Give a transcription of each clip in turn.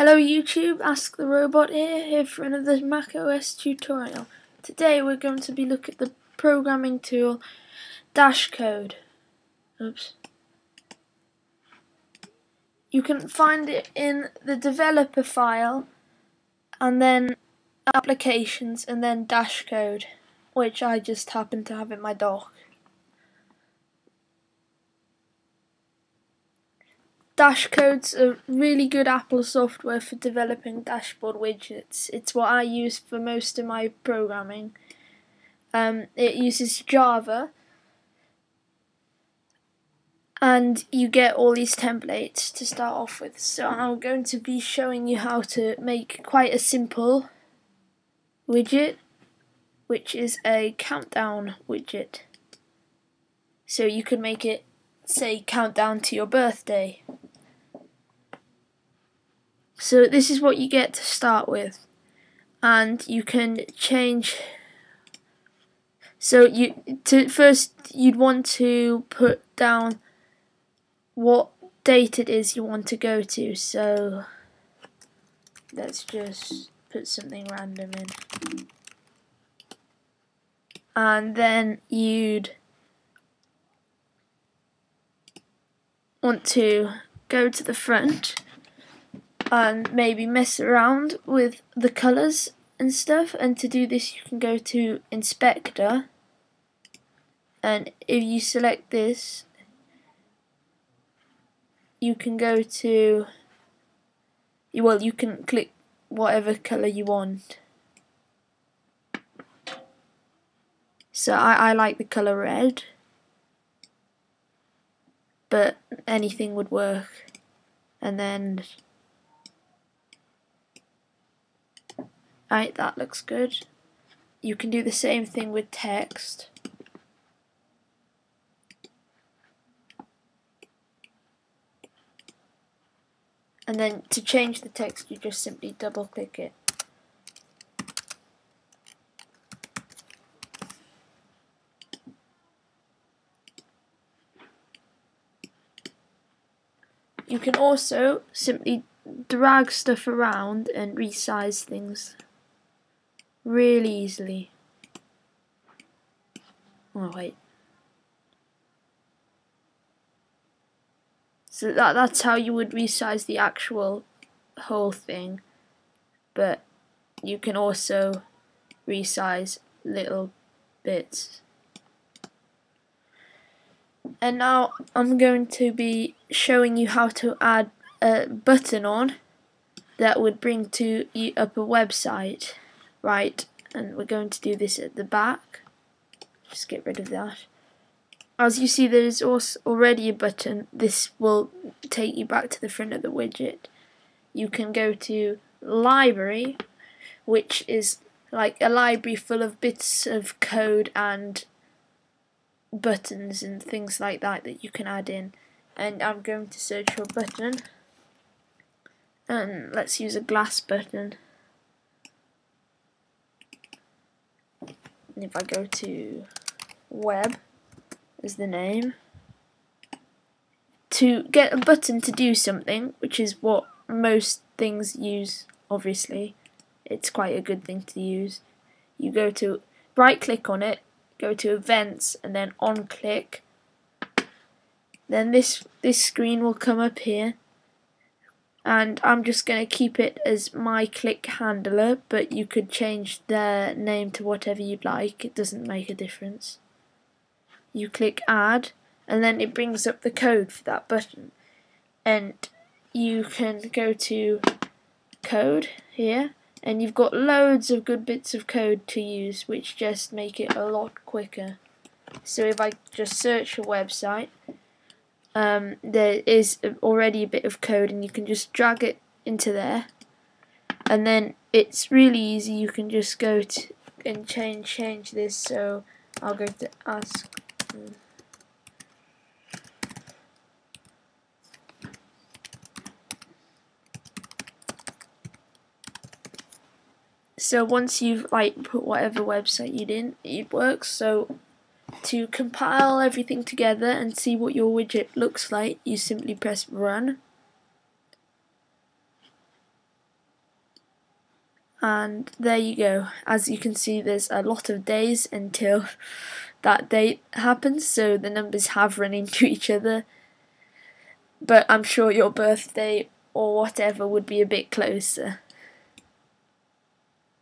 Hello YouTube, Ask the Robot here, here for another Mac OS tutorial. Today we're going to be looking at the programming tool Dashcode. Oops. You can find it in the developer file and then applications and then Dashcode, which I just happen to have in my dock. Dashcode's a really good Apple software for developing dashboard widgets. It's what I use for most of my programming. Um, it uses Java and you get all these templates to start off with. So I'm going to be showing you how to make quite a simple widget which is a countdown widget. So you can make it say countdown to your birthday so this is what you get to start with. And you can change so you to first you'd want to put down what date it is you want to go to. So let's just put something random in. And then you'd want to go to the front and maybe mess around with the colors and stuff. And to do this you can go to inspector. And if you select this you can go to well you can click whatever color you want. So I, I like the color red but anything would work. And then Right, that looks good. You can do the same thing with text. And then to change the text, you just simply double click it. You can also simply drag stuff around and resize things really easily. Oh wait. So that that's how you would resize the actual whole thing, but you can also resize little bits. And now I'm going to be showing you how to add a button on that would bring to you up a website. Right, and we're going to do this at the back. Just get rid of that. As you see, there is also already a button. This will take you back to the front of the widget. You can go to library, which is like a library full of bits of code and buttons and things like that that you can add in. And I'm going to search for button. And let's use a glass button. And if I go to web is the name to get a button to do something which is what most things use obviously it's quite a good thing to use. You go to right click on it go to events and then on click. Then this this screen will come up here and I'm just going to keep it as my click handler but you could change the name to whatever you'd like. It doesn't make a difference. You click add and then it brings up the code for that button. And you can go to code here and you've got loads of good bits of code to use which just make it a lot quicker. So if I just search a website um, there is already a bit of code and you can just drag it into there. And then it's really easy. You can just go to and change change this. So I'll go to ask. So once you've like put whatever website you did in it works. So to compile everything together and see what your widget looks like, you simply press run. and there you go. As you can see there's a lot of days until that date happens so the numbers have run into each other. But I'm sure your birthday or whatever would be a bit closer.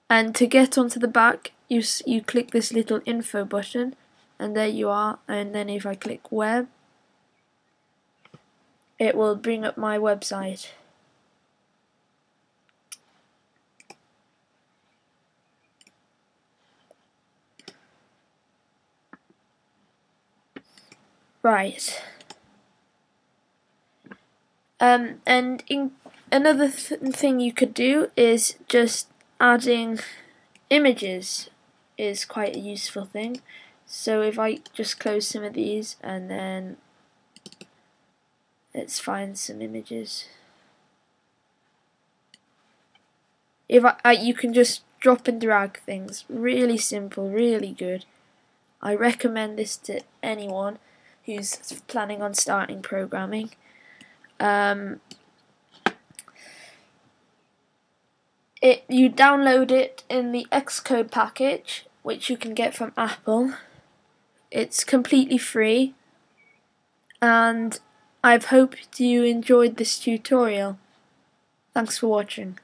And to get onto the back you you click this little info button and there you are and then if I click web it will bring up my website Right. Um, and in, another th thing you could do is just adding images is quite a useful thing. So if I just close some of these and then let's find some images. If I, I you can just drop and drag things, really simple, really good. I recommend this to anyone who's planning on starting programming. Um, it you download it in the Xcode package, which you can get from Apple. It's completely free, and I've hoped you enjoyed this tutorial. Thanks for watching.